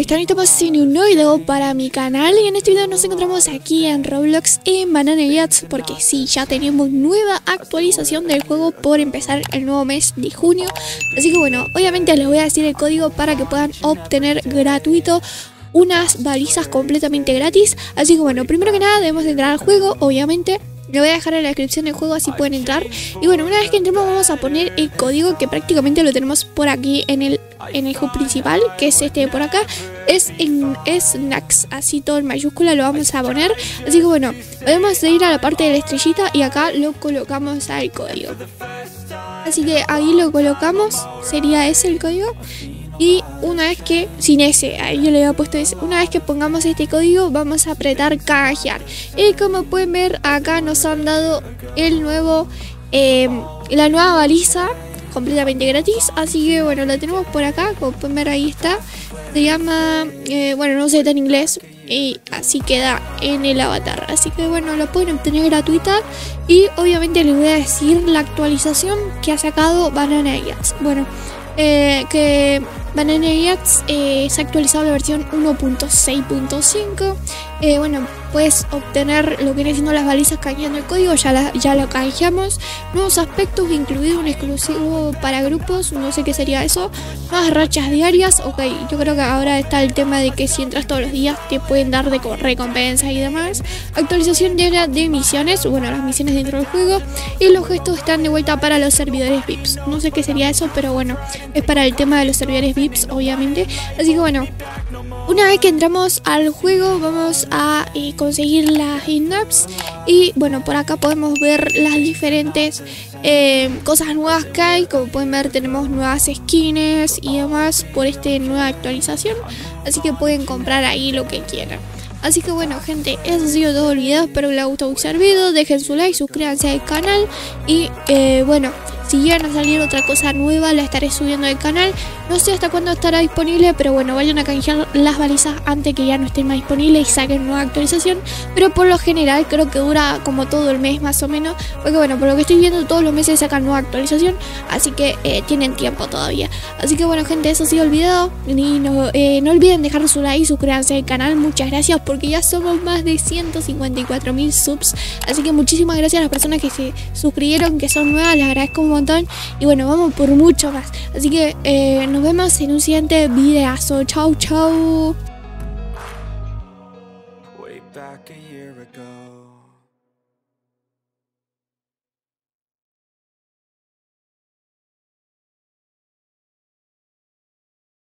están? Estamos en un nuevo video para mi canal. Y en este video nos encontramos aquí en Roblox en Banana Yachts porque sí, ya tenemos nueva actualización del juego por empezar el nuevo mes de junio. Así que bueno, obviamente les voy a decir el código para que puedan obtener gratuito unas balizas completamente gratis. Así que bueno, primero que nada debemos entrar al juego, obviamente lo voy a dejar en la descripción del juego así pueden entrar. Y bueno, una vez que entremos vamos a poner el código que prácticamente lo tenemos por aquí en el, en el hub principal, que es este de por acá. Es en es Nax, así todo en mayúscula lo vamos a poner. Así que bueno, podemos ir a la parte de la estrellita y acá lo colocamos al código. Así que ahí lo colocamos, sería ese el código. Y una vez que, sin ese, yo le había puesto ese, una vez que pongamos este código vamos a apretar canjear. Y como pueden ver acá nos han dado el nuevo, em, la nueva baliza completamente gratis. Así que bueno, la tenemos por acá, como pueden ver ahí está. Se llama, eh, bueno, no sé, está en inglés. Y así queda en el avatar. Así que bueno, lo pueden obtener gratuita. Y obviamente les voy a decir la actualización que ha sacado Banana. Bueno, eh, que Banana Jazz eh, se ha actualizado la versión 1.6.5. Eh, bueno, puedes obtener lo que viene siendo las balizas canjeando el código, ya, ya lo canjeamos. Nuevos aspectos, incluido un exclusivo para grupos, no sé qué sería eso. Nuevas rachas diarias, ok, yo creo que ahora está el tema de que si entras todos los días te pueden dar de recompensa y demás. Actualización diaria de misiones, bueno, las misiones dentro del juego. Y los gestos están de vuelta para los servidores VIPs. No sé qué sería eso, pero bueno, es para el tema de los servidores VIPs, obviamente. Así que bueno, una vez que entramos al juego vamos a eh, conseguir las in-apps y bueno por acá podemos ver las diferentes eh, cosas nuevas que hay. Como pueden ver tenemos nuevas skins y demás por esta nueva actualización. Así que pueden comprar ahí lo que quieran. Así que bueno gente, eso ha sido todo el video, espero que les haya gustado el video, dejen su like, suscríbanse al canal. Y eh, bueno, si llegan a salir otra cosa nueva, la estaré subiendo al canal. No sé hasta cuándo estará disponible, pero bueno, vayan a canjear las balizas antes que ya no estén más disponibles y saquen nueva actualización. Pero por lo general creo que dura como todo el mes más o menos. Porque bueno, por lo que estoy viendo, todos los meses sacan nueva actualización. Así que eh, tienen tiempo todavía. Así que bueno, gente, eso ha sido el video. Y no, eh, no olviden dejar su like y suscribirse al canal. Muchas gracias porque ya somos más de 154 mil subs. Así que muchísimas gracias a las personas que se suscribieron, que son nuevas. Les agradezco y bueno, vamos por mucho más. Así que eh, nos vemos en un siguiente videazo. Chau, chau.